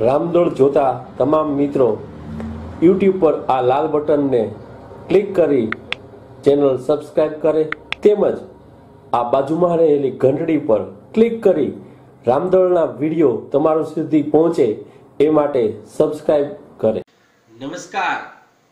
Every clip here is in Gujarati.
રામદોળ જોતા તમામ મિત્રો યુટ્યુબ પર આ લાલ બટનને ક્લિક કરી ચેનલ સબસ્ક્રાઈબ કરે તેમજ આ બાજુમાં રહેલી ઘંટડી પર ક્લિક કરી રામદોળના વીડિયો તમારું સુધી પહોંચે એ માટે સબસ્ક્રાઈબ કરે. નમસ્કાર,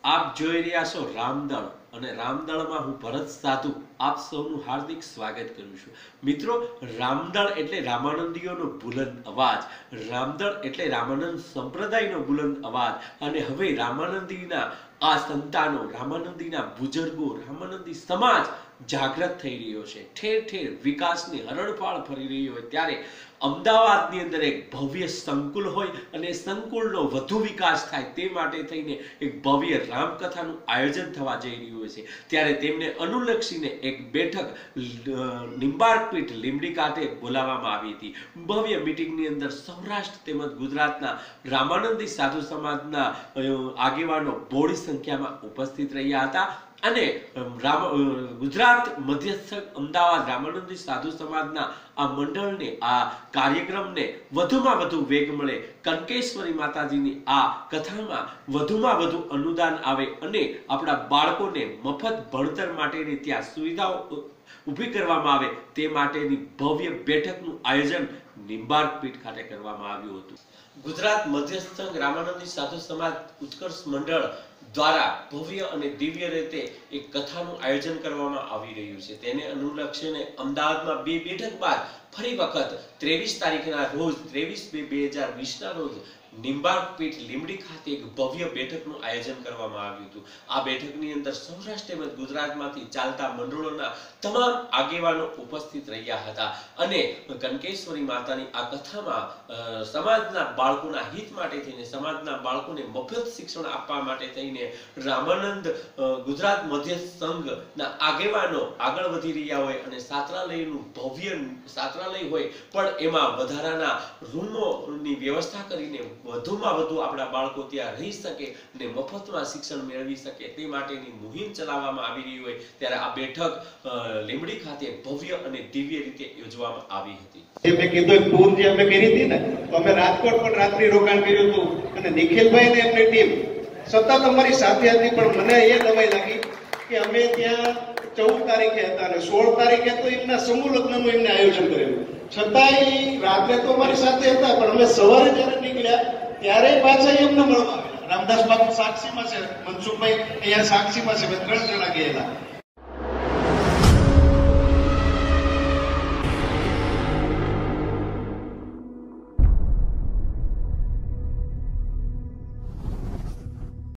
આપ જોઈ રહ્યા છો રામદળ. અને રામદળમાં હું ભરત સાધુ આપ સૌનું હાર્દિક સ્વાગત કરું છું. મિત્રો, રામદળ એટલે રામાનંદીઓનો બુલંદ અવાજ. રામદળ એટલે રામાનંદ સંપ્રદાયનો બુલંદ અવાજ. અને હવે રામાનંદીના આ સંતાનો, રામાનંદીના બુજુર્ગો, રામાનંદી સમાજ જાગૃત થઈ રહ્યો છે. ઠેર ઠેર વિકાસની હરણફાળ ફરી રહ્યો હોય ત્યારે અમદાવાદની અંદર એક ભવ્ય સંકુલ હોય અને સંકુલનો વધુ વિકાસ થાય તે માટે થઈને એક ભવ્ય રામકથાનું આયોજન થવા જઈ રહ્યું છે. ત્યારે તેમને અનુલક્ષીને એક બેઠક નિંબાર્કપીઠ લીમડી ખાતે બોલાવવામાં આવી હતી. ભવ્ય મિટિંગની અંદર સૌરાષ્ટ્ર તેમજ ગુજરાતના રામાનંદી સાધુ સમાજના આગેવાનો બોડી સંખ્યામાં ઉપસ્થિત રહ્યા હતા. અને રામ ગુજરાત મધ્યસ્થ અમદાવાદ રામાનંદી સાધુ સમાજના આ મંડળને, આ કાર્યક્રમને વધુમાં વધુ વેગ મળે. કનકેશ્વરી માતાજીની આ કથામાં વધુમાં વધુ અનુદાન આવે અને આપણા બાળકોને મફત ભણતર માટેની ત્યાં સુવિધાઓ ઊભી કરવામાં આવે તે માટેની ભવ્ય બેઠકનું આયોજન નિંબાર્ક પીઠ ખાતે કરવામાં આવ્યું હતું. ગુજરાત મધ્યસ્થ રામાનંદી સાધુ સમાજ ઉત્કર્ષ મંડળ દ્વારા ભવ્ય અને દિવ્ય રીતે એક કથાનું આયોજન કરવામાં આવી રહ્યું છે. તેને અનુલક્ષીને અમદાવાદમાં બે બેઠક બાદ ફરી વખત ત્રેવીસ તારીખના રોજ, ત્રેવીસ બે બે હજાર વીસના રોજ નિંબાર્ક લીમડી ખાતે એક ભવ્ય બેઠકનું આયોજન કરવામાં આવ્યું હતું. આ બેઠકની અંદર સૌરાષ્ટ્ર તેમજ ગુજરાતમાંથી ચાલતા મંડળોના તમામ આગેવાનો ઉપસ્થિત રહ્યા હતા અને કનકેશ્વરી માતાની આ કથામાં સમાજના બાળકોના હિત માટે થઈને, સમાજના બાળકોને મફત શિક્ષણ આપવા માટે થઈને રામાનંદ ગુજરાત મધ્ય સંઘના આગેવાનો આગળ વધી રહ્યા હોય અને સાત્રાલયનું ભવ્ય સાત્રાલય હોય, પણ એમાં વધારાના રૂમોની વ્યવસ્થા કરીને વધુમાં વધુ આપણા બાળકો ત્યાં રહી શકે અને મફતમાં શિક્ષણ મેળવી શકે તે માટેની મુહિમ ચલાવવામાં આવી રહી હોય ત્યારે આ બેઠક લીમડી ખાતે ભવ્ય અને દિવ્ય રીતે યોજવામાં આવી હતી. મેં કીધું, એક ટૂર જે અમે કરી હતી ને, તો અમે રાજકોટ પણ રાત્રિ રોકાણ કર્યું હતું અને નિખિલભાઈ ને એમની ટીમ સતત અમારી સાથે હતી, પણ મને એ દવાઈ લાગી કે અમે ત્યાં ચૌદ તારીખે હતા અને સોળ તારીખે તો એમના સમૂહ લગ્નનું એમને આયોજન કરેલું. છતાંય રાત્રે તો અમારી સાથે હતા, પણ અમે સવારે જયારે નીકળ્યા, ત્યારે પાછા એમને મળવા આવ્યા. રામદાસ બાપુ સાક્ષીમાં છે, મનસુખભાઈ અહીંયા સાક્ષીમાં છે ત્રણ જણા ગયેલા.